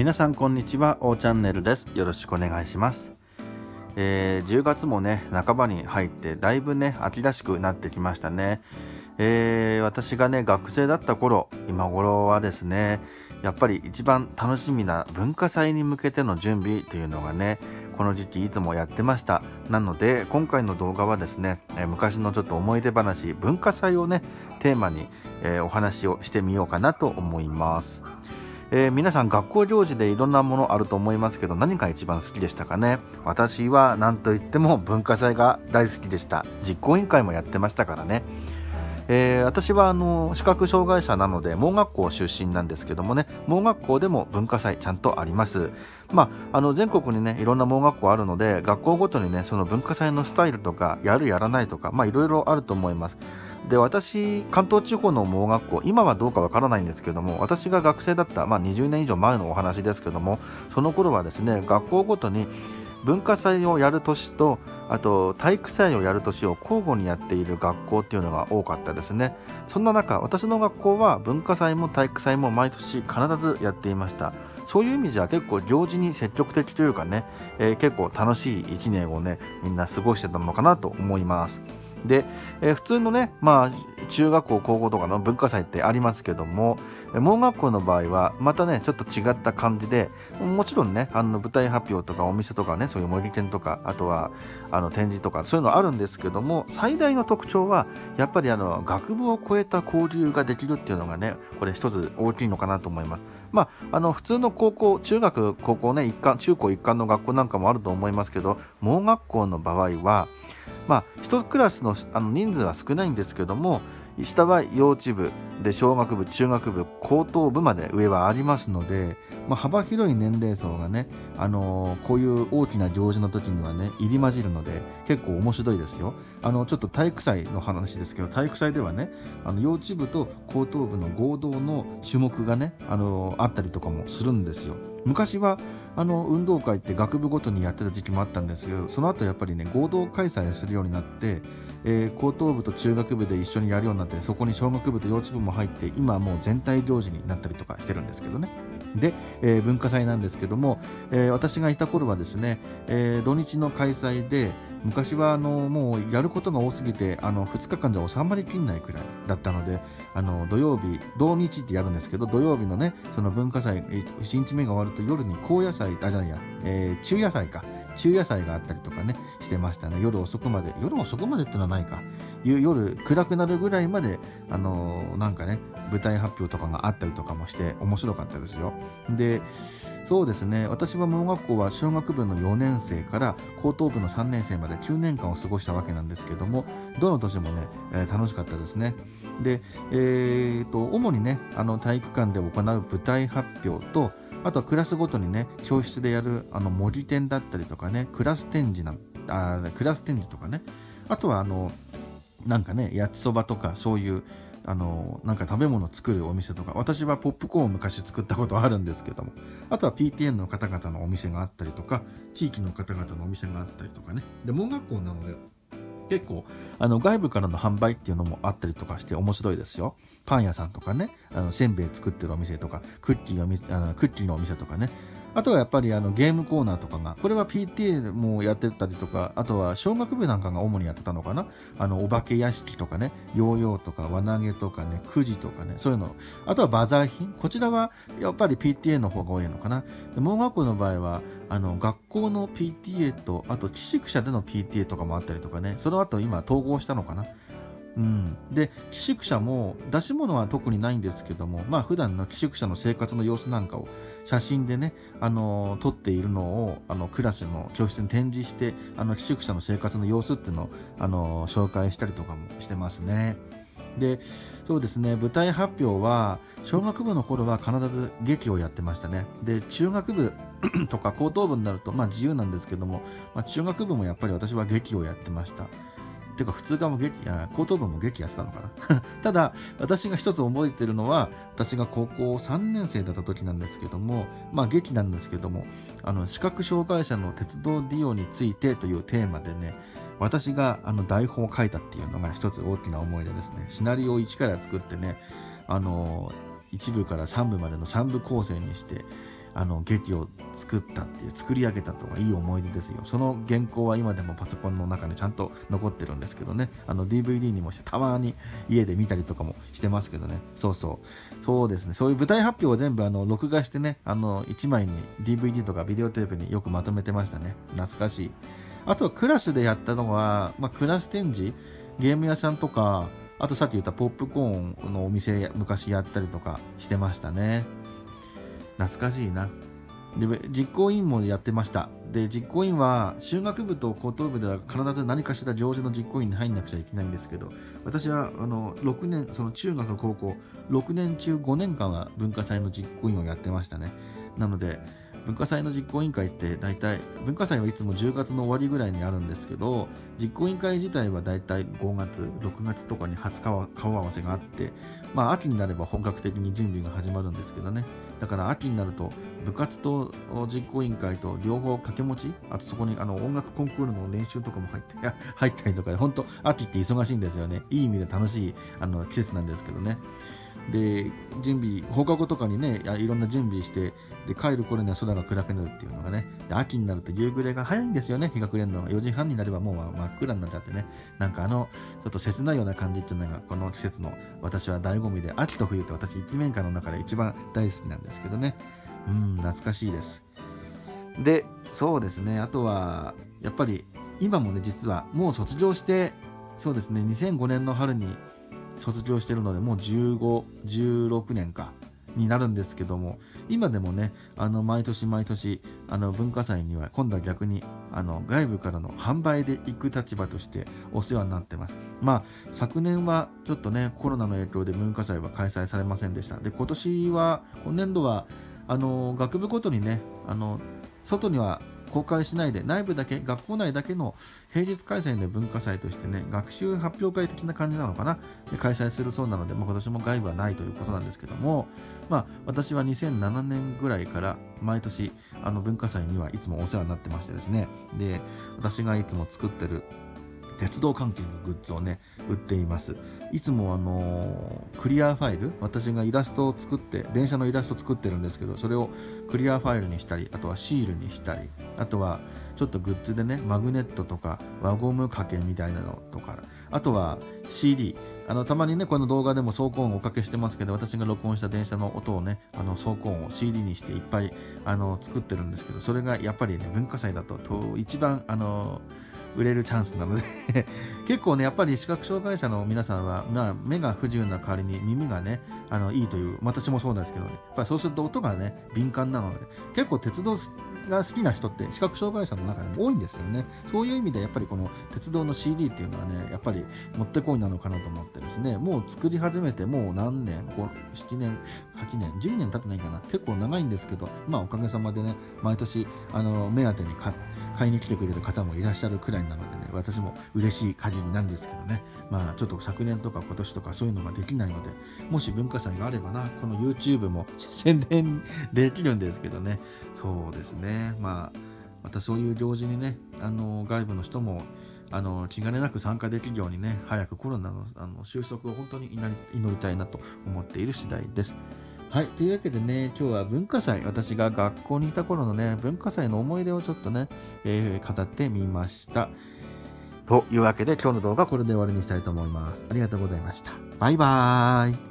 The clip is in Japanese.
皆さんこんにちは、おチャンネルです。よろしくお願いします。えー、10月もね、半ばに入ってだいぶね、秋らしくなってきましたね。えー、私がね、学生だった頃、今頃はですね、やっぱり一番楽しみな文化祭に向けての準備というのがね、この時期いつもやってましたなので今回の動画はですね、え昔のちょっと思い出話文化祭をねテーマに、えー、お話をしてみようかなと思います、えー、皆さん学校行事でいろんなものあると思いますけど何が一番好きでしたかね？私は何といっても文化祭が大好きでした実行委員会もやってましたからねえー、私はあの視覚障害者なので盲学校出身なんですけどもね盲学校でも文化祭ちゃんとあります。まあ、あの全国にねいろんな盲学校あるので学校ごとにねその文化祭のスタイルとかやるやらないとかまあいろいろあると思います。で私関東地方の盲学校今はどうかわからないんですけども私が学生だった、まあ、20年以上前のお話ですけどもその頃はですね学校ごとに文化祭をやる年とあと体育祭をやる年を交互にやっている学校っていうのが多かったですね。そんな中私の学校は文化祭も体育祭も毎年必ずやっていました。そういう意味じゃ結構行事に積極的というかね、えー、結構楽しい1年をねみんな過ごしてたのかなと思います。で、えー、普通のね、まあ、中学校、高校とかの文化祭ってありますけども、盲学校の場合は、またね、ちょっと違った感じで、もちろんね、あの舞台発表とかお店とかね、そういう模擬店とか、あとはあの展示とか、そういうのあるんですけども、最大の特徴は、やっぱりあの学部を超えた交流ができるっていうのがね、これ一つ大きいのかなと思います。まあ、あの普通の高校、中学、高校ね、一貫、中高一貫の学校なんかもあると思いますけど、盲学校の場合は、まあ、1クラスのあの人数は少ないんですけども下は幼稚部で小学部中学部高等部まで上はありますので、まあ、幅広い年齢層がね、あのー、こういう大きな行事の時にはね入り混じるので結構面白いですよ。あのちょっと体育祭の話ですけど体育祭ではねあの幼稚部と高等部の合同の種目がね、あのー、あったりとかもするんですよ。昔はあの運動会って学部ごとにやってた時期もあったんですけどその後やっぱりね合同開催するようになって、えー、高等部と中学部で一緒にやるようになってそこに小学部と幼稚部も入って今はもう全体行事になったりとかしてるんですけどね。で、えー、文化祭なんですけども、えー、私がいた頃はですね、え土日の開催で昔はあのもうやることが多すぎてあの2日間じゃ収まりきんないくらいだったのであの土曜日土日ってやるんですけど土曜日のねその文化祭1日目が終わると夜に高野菜あじゃないや、えー、中野菜か中野菜があったりとかねしてましたね。夜遅くまで夜遅くまでってのはないか。夜暗くなるぐらいまであのー、なんかね舞台発表とかがあったりとかもして面白かったですよ。でそうですね。私は盲学校は小学部の4年生から高等部の3年生まで9年間を過ごしたわけなんですけどもどの年もね、えー、楽しかったですね。で、えーと、主にねあの体育館で行う舞台発表とあとはクラスごとにね教室でやるあの模擬店だったりとかねクラス展示なあクラス展示とかねあとはあのなんかね焼きそばとかそういうあのなんか食べ物作るお店とか私はポップコーンを昔作ったことあるんですけどもあとは PTN の方々のお店があったりとか地域の方々のお店があったりとかね。で門学校なので結構あの外部からの販売っていうのもあったりとかして面白いですよ。パン屋さんとかねあのせんべい作ってるお店とかクッキーあのクッキーのお店とかね。あとはやっぱりあのゲームコーナーとかが、これは PTA もやってたりとか、あとは小学部なんかが主にやってたのかな？あの、お化け屋敷とかね、ヨーヨーとか輪投げとかね、くじとかね、そういうの。あとはバザー品？こちらはやっぱり PTA の方が多いのかな？盲学校の場合は、あの、学校の PTA と、あと寄宿舎での PTA とかもあったりとかね、その後今統合したのかな？うん、で寄宿舎も出し物は特にないんですけどもまあ普段の寄宿舎の生活の様子なんかを写真でね、あの撮っているのをあのクラスの教室に展示してあの寄宿舎の生活の様子っていうのを、あの紹介したりとかもしてますね。でそうですね舞台発表は小学部の頃は必ず劇をやってましたね。で中学部 とか高等部になると、まあ、自由なんですけども、まあ、中学部もやっぱり私は劇をやってました。ていうか普通科も劇、あ高等部も劇やってたのかな ただ、私が一つ覚えてるのは、私が高校3年生だった時なんですけども、まあ劇なんですけども、あの、視覚障害者の鉄道利用についてというテーマでね、私があの台本を書いたっていうのが一つ大きな思い出ですね。シナリオを一から作ってね、あの、1部から3部までの3部構成にして、あの劇を作ったっていう作り上げたとはいい思い出ですよ。その原稿は今でもパソコンの中にちゃんと残ってるんですけどね。あの DVD にもしてたまに家で見たりとかもしてますけどね。そうそう。そうですね。そういう舞台発表を全部あの録画してねあの1枚に DVD とかビデオテープによくまとめてましたね。懐かしい。あとはクラスでやったのは、まあ、クラス展示ゲーム屋さんとかあとさっき言ったポップコーンのお店昔やったりとかしてましたね。懐かしいな。で実行委員もやってました。で実行委員は修学部と高等部では必ず何かしら行事の実行委員に入んなくちゃいけないんですけど私はあの6年その中学高校6年中5年間は文化祭の実行委員をやってましたね。なので文化祭の実行委員会って大体文化祭はいつも10月の終わりぐらいにあるんですけど実行委員会自体は大体5月6月とかに初顔合わせがあってまあ秋になれば本格的に準備が始まるんですけどね。だから秋になると部活と実行委員会と両方掛け持ちあとそこにあの音楽コンクールの練習とかも入って入ったりとか本当秋って忙しいんですよね。いい意味で楽しいあの季節なんですけどね。で準備放課後とかにねいろんな準備してで帰る頃には空が暗くなるっていうのがねで秋になると夕暮れが早いんですよね。日が暮れるのが。4時半になればもう真っ暗になっちゃってね。なんかあのちょっと切ないような感じっていうのがこの季節の私は醍醐味で秋と冬って私一年間の中で一番大好きなんですけどね。うん懐かしいです。でそうですね。あとはやっぱり今もね実はもう卒業してそうですね。2005年の春に卒業してるのでもう1516年かになるんですけども今でもねあの毎年毎年あの文化祭には今度は逆にあの外部からの販売で行く立場としてお世話になってます。まあ昨年はちょっとねコロナの影響で文化祭は開催されませんでした。で今年は今年度はあの学部ごとにねあの外には公開しないで内部だけ学校内だけの平日開催で文化祭としてね学習発表会的な感じなのかな？開催するそうなので、まあ、今年も外部はないということなんですけどもまあ私は2007年ぐらいから毎年あの文化祭にはいつもお世話になってましてですね。で私がいつも作ってる鉄道関係のグッズをね売っています。いつもあのクリアファイル私がイラストを作って電車のイラスト作ってるんですけどそれをクリアファイルにしたりあとはシールにしたりあとはちょっとグッズでねマグネットとか輪ゴム掛けみたいなのとかあとは CD あのたまにねこの動画でも走行音をおかけしてますけど私が録音した電車の音をねあの走行音を CD にしていっぱいあの作ってるんですけどそれがやっぱりね文化祭だとと一番あの売れるチャンスなので。結構ねやっぱり視覚障害者の皆さんは、まあ、目が不自由な代わりに耳がねあのいいという私もそうなんですけどね。やっぱそうすると音がね敏感なので結構鉄道が好きな人って視覚障害者の中でも多いんですよね。そういう意味でやっぱりこの鉄道の CD っていうのはねやっぱりもってこいなのかなと思ってですね。もう作り始めてもう何年7年8年10年経ってないかな。結構長いんですけどまあおかげさまでね毎年あの目当てに買買いに来てくれる方もいらっしゃるくらいなのでね、私も嬉しい限りなんですけどね、まあちょっと昨年とか今年とかそういうのができないので、もし文化祭があればな、この YouTube も宣伝できるんですけどね、そうですね、まあまたそういう行事にね、あの外部の人もあの気兼ねなく参加できるようにね、早くコロナのあの収束を本当に祈りたいなと思っている次第です。はい。というわけでね、今日は文化祭、私が学校にいた頃のね、文化祭の思い出をちょっとね、えー、語ってみました。というわけで、今日の動画はこれで終わりにしたいと思います。ありがとうございました。バイバーイ。